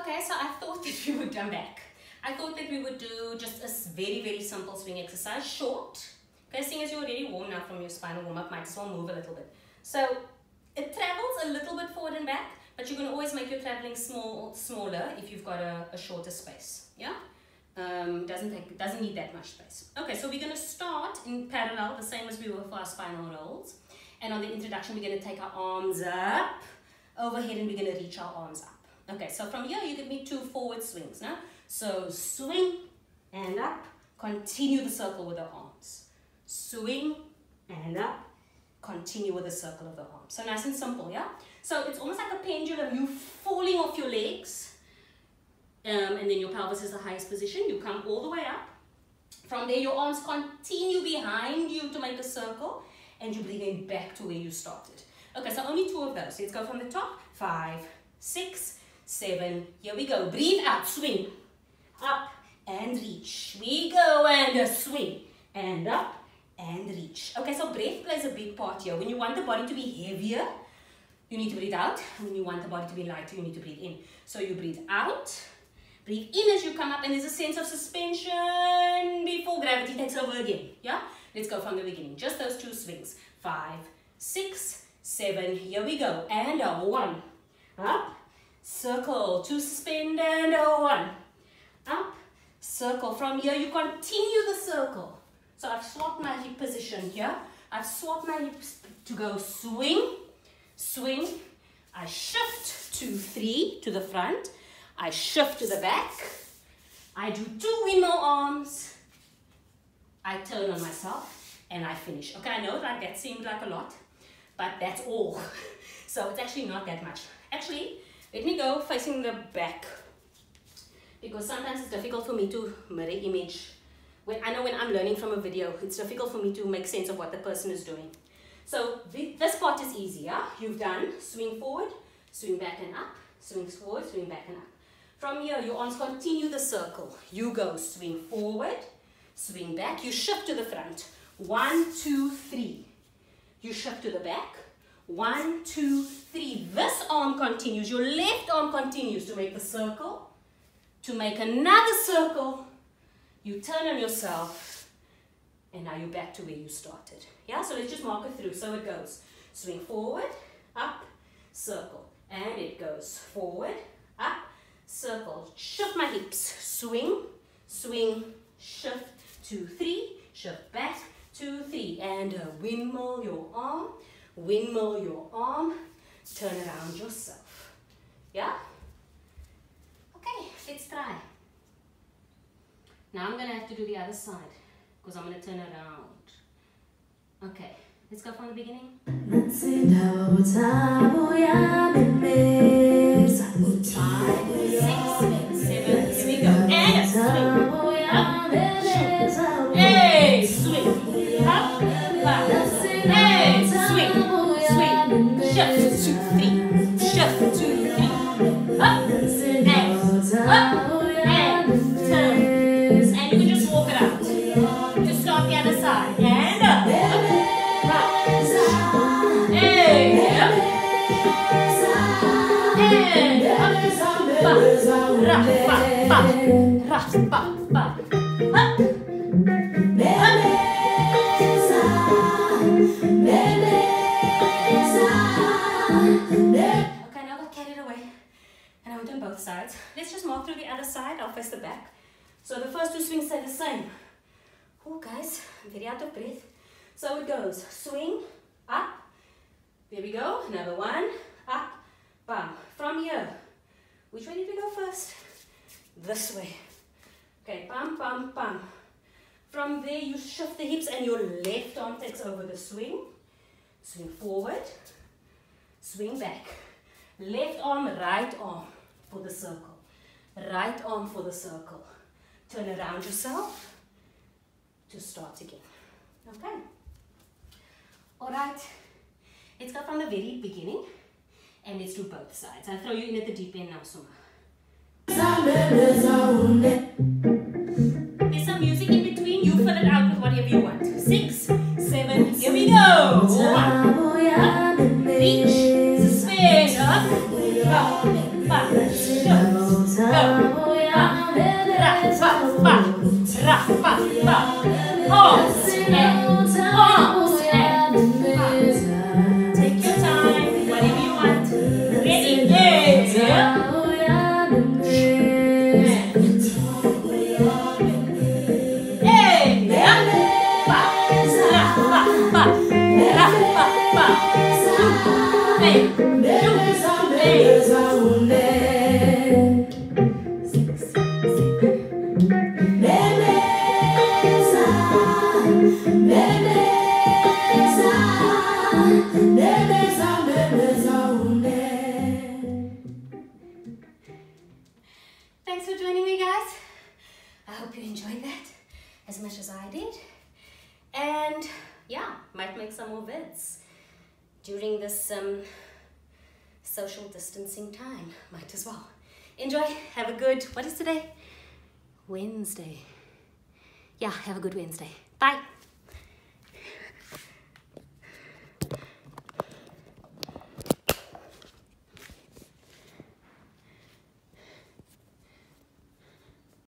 Okay, so I thought that we would come back. I thought that we would do just a very, very simple swing exercise, short. Okay, seeing as you're already warm now from your spinal warm-up, might as well move a little bit. So it travels a little bit forward and back, but you can always make your traveling small, smaller if you've got a, a shorter space. Yeah, um, doesn't take, doesn't need that much space. Okay, so we're to start in parallel, the same as we were for our spinal rolls. And on the introduction, we're to take our arms up overhead, and we're to reach our arms up. Okay, so from here, you give me two forward swings now. So swing and up. Continue the circle with the arms. Swing and up. Continue with the circle of the arms. So nice and simple, yeah? So it's almost like a pendulum. You falling off your legs. Um, and then your pelvis is the highest position. You come all the way up. From there, your arms continue behind you to make a circle. And you bring them back to where you started. Okay, so only two of those. Let's go from the top. Five, six, seven. Here we go. Breathe out. Swing up and reach. We go and swing and up and reach. Okay, so breath plays a big part here. When you want the body to be heavier, you need to breathe out. When you want the body to be lighter, you need to breathe in. So you breathe out, breathe in as you come up, and there's a sense of suspension before gravity takes over again. Yeah? Let's go from the beginning. Just those two swings. Five, six, seven. Here we go. And a one. Up. Circle. to suspend and one up, circle. From here, you continue the circle. So I've swapped my hip position here. I've swapped my hips to go swing, swing. I shift to three to the front. I shift to the back. I do two windmill arms. I turn on myself and I finish. Okay, I know that that seemed like a lot, but that's all. So it's actually not that much. Actually, let me go facing the back because sometimes it's difficult for me to mirror image. When I know when I'm learning from a video, it's difficult for me to make sense of what the person is doing. So this part is easier. You've done swing forward, swing back and up, swing forward, swing back and up. From here, your arms continue the circle. You go swing forward, swing back. You shift to the front. One, two, three. You shift to the back. One, two, three. This arm continues. Your left arm continues to make the circle to make another circle. You turn on yourself and now you're back to where you started. Yeah, so let's just mark it through. So it goes swing forward, up, circle. And it goes forward, up, circle. Shift my hips. Swing, swing, shift, two, three. Shift back, two, three. And uh, windmill your arm, windmill your arm. Turn around yourself. Yeah? Okay, let's try. Now I'm going to have to do the other side because I'm going to turn around. Okay, let's go from the beginning. Five, six, sides. Let's just mark through the other side. I'll face the back. So the first two swings stay the same. Oh, guys, I'm very out of breath. So it goes swing, up. There we go. Another one, up, bam. From here, which way did we go first? This way. Okay, bam, bam, bam. From there, you shift the hips and your left arm takes over the swing. Swing forward, swing back. Left arm, right arm for the circle. Right arm for the circle. Turn around yourself to start again. Okay. All right. Let's go from the very beginning and let's do both sides. I'll throw you in at the deep end now, Suma. There's some music in between. You fill it out with whatever you want. Six, seven, here we go. One, reach, suspend, up, up, up, go, go, up, ra, ba, ba, ra, ba, ba. Might make some more vids during this um, social distancing time. Might as well. Enjoy. Have a good, what is today? Wednesday. Yeah, have a good Wednesday. Bye.